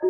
Hi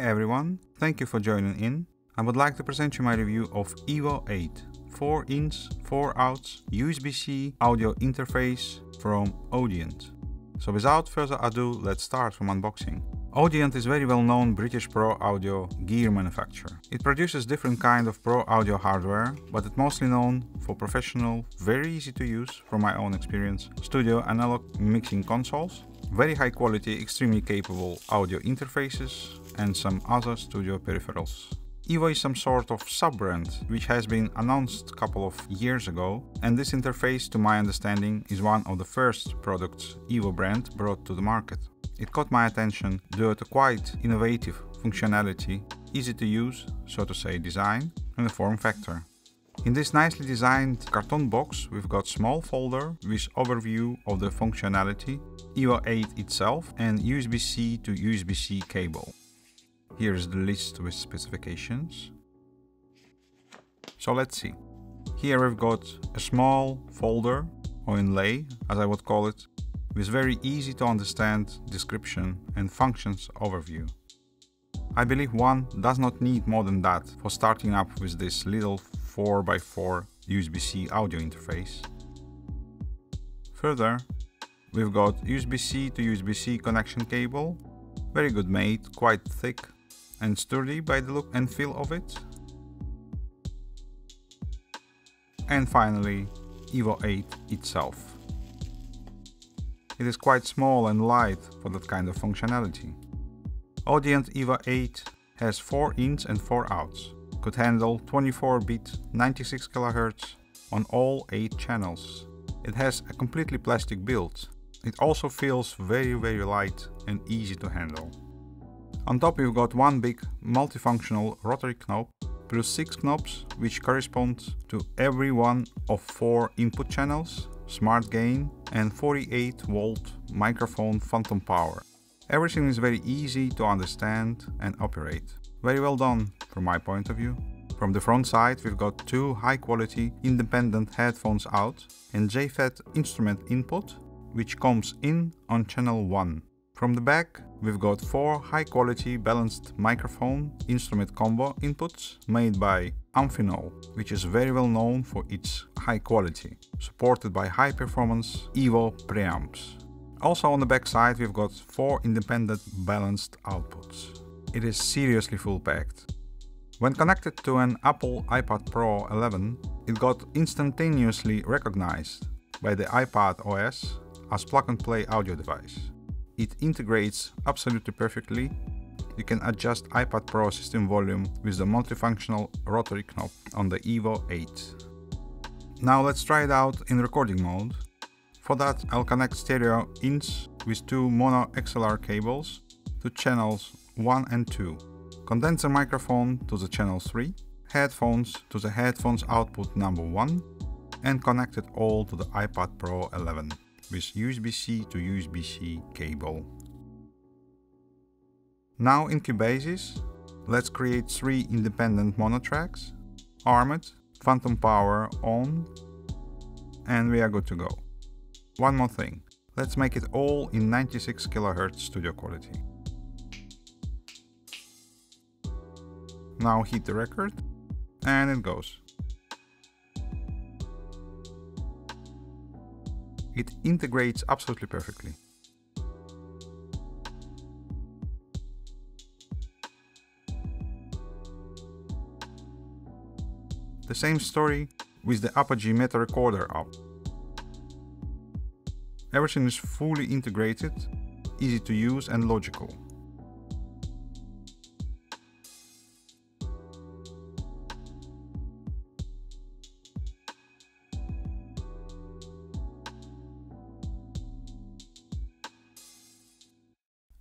everyone, thank you for joining in. I would like to present you my review of Evo 8 4 ins 4 outs USB-C audio interface from Audient. So without further ado, let's start from unboxing. Audient is very well known British pro audio gear manufacturer. It produces different kind of pro audio hardware, but it's mostly known for professional, very easy to use from my own experience, studio analog mixing consoles, very high quality, extremely capable audio interfaces, and some other studio peripherals. Evo is some sort of sub-brand, which has been announced a couple of years ago, and this interface, to my understanding, is one of the first products Evo brand brought to the market. It caught my attention due to quite innovative functionality, easy to use, so to say, design, and the form factor. In this nicely designed carton box, we've got small folder with overview of the functionality, Evo 8 itself, and USB-C to USB-C cable. Here is the list with specifications. So let's see. Here we've got a small folder, or inlay, as I would call it, with very easy to understand description and functions overview. I believe one does not need more than that for starting up with this little 4x4 USB-C audio interface. Further, we've got USB-C to USB-C connection cable, very good made, quite thick, and sturdy by the look and feel of it. And finally, Evo 8 itself. It is quite small and light for that kind of functionality. Audient Evo 8 has 4 ins and 4 outs, could handle 24-bit 96 kHz on all 8 channels. It has a completely plastic build. It also feels very very light and easy to handle. On top you've got one big multifunctional rotary knob plus 6 knobs which correspond to every one of 4 input channels, smart gain and 48 volt microphone phantom power. Everything is very easy to understand and operate. Very well done from my point of view. From the front side we've got two high quality independent headphones out and JFET instrument input which comes in on channel 1. From the back We've got four high-quality balanced microphone instrument combo inputs made by Amphenol, which is very well known for its high quality, supported by high-performance EVO preamps. Also on the back side we've got four independent balanced outputs. It is seriously full-packed. When connected to an Apple iPad Pro 11, it got instantaneously recognized by the iPad OS as plug-and-play audio device. It integrates absolutely perfectly. You can adjust iPad Pro system volume with the multifunctional rotary knob on the Evo 8. Now let's try it out in recording mode. For that I'll connect stereo ins with two mono XLR cables to channels 1 and 2, condenser microphone to the channel 3, headphones to the headphones output number 1 and connect it all to the iPad Pro 11 with USB-C to USB-C cable. Now in Cubasis, let's create three independent mono tracks, Armed, Phantom Power on, and we are good to go. One more thing, let's make it all in 96 kHz studio quality. Now hit the record, and it goes. It integrates absolutely perfectly. The same story with the Apogee Meta Recorder app. Everything is fully integrated, easy to use and logical.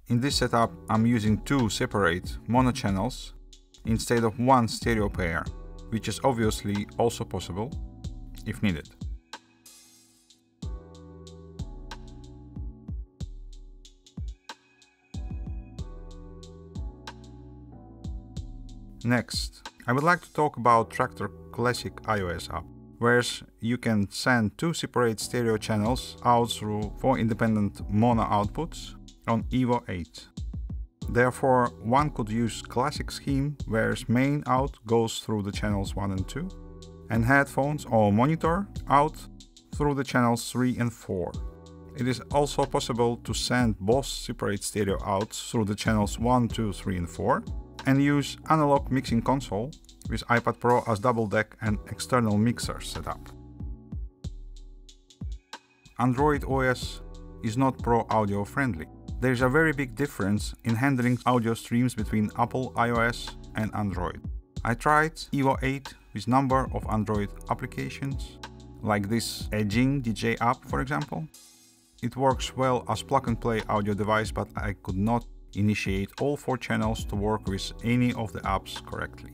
In this setup I'm using two separate mono channels instead of one stereo pair, which is obviously also possible if needed. Next, I would like to talk about Traktor Classic iOS app. where you can send two separate stereo channels out through four independent mono outputs on Evo 8. Therefore, one could use classic scheme whereas main out goes through the channels 1 and 2 and headphones or monitor out through the channels 3 and 4. It is also possible to send both separate stereo outs through the channels 1, 2, 3 and 4 and use analog mixing console with iPad Pro as double deck and external mixer setup. Android OS is not Pro Audio friendly. There is a very big difference in handling audio streams between Apple iOS and Android. I tried Evo 8 with number of Android applications, like this Edjing DJ app for example. It works well as plug-and-play audio device, but I could not initiate all four channels to work with any of the apps correctly.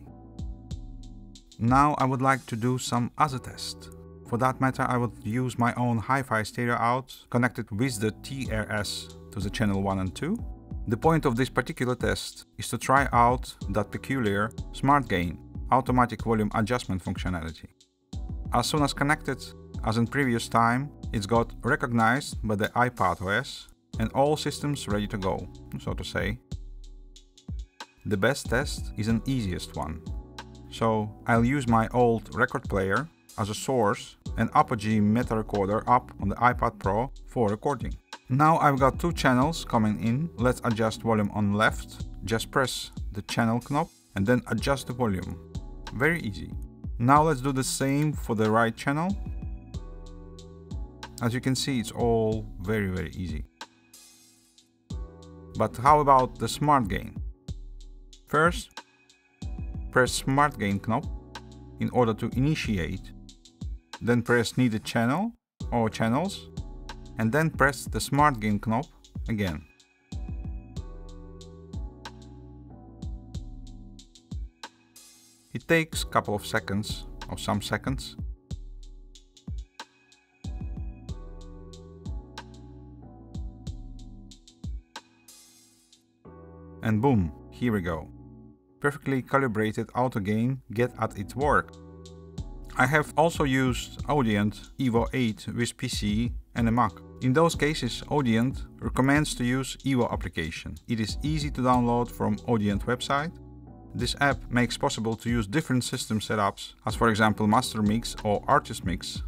Now I would like to do some other tests. For that matter, I would use my own hi-fi stereo out connected with the TRS to the channel 1 and 2. The point of this particular test is to try out that peculiar Smart Gain automatic volume adjustment functionality. As soon as connected, as in previous time, it's got recognized by the iPad OS and all systems ready to go, so to say. The best test is an easiest one. So I'll use my old record player as a source and Apogee Meta Recorder up on the iPad Pro for recording. Now I've got two channels coming in. Let's adjust volume on left. Just press the channel knob and then adjust the volume. Very easy. Now let's do the same for the right channel. As you can see, it's all very, very easy. But how about the Smart Gain? First, press Smart Gain knob in order to initiate. Then press needed channel or channels and then press the Smart Gain knob again. It takes a couple of seconds or some seconds. And boom, here we go. Perfectly calibrated auto gain get at its work. I have also used Audient Evo 8 with PC and a Mac. In those cases, Audient recommends to use Evo application. It is easy to download from Audient website. This app makes possible to use different system setups, as for example Master Mix or Artist Mix.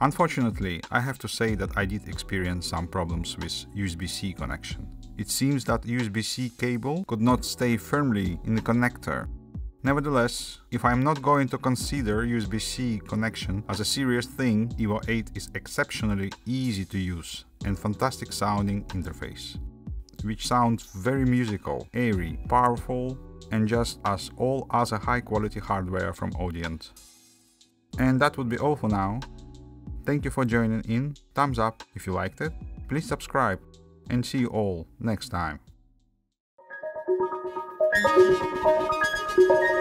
Unfortunately, I have to say that I did experience some problems with USB-C connection. It seems that USB-C cable could not stay firmly in the connector Nevertheless, if I am not going to consider USB-C connection as a serious thing, Evo 8 is exceptionally easy to use and fantastic sounding interface, which sounds very musical, airy, powerful, and just as all other high quality hardware from Audient. And that would be all for now. Thank you for joining in, thumbs up if you liked it, please subscribe, and see you all next time. Thank you.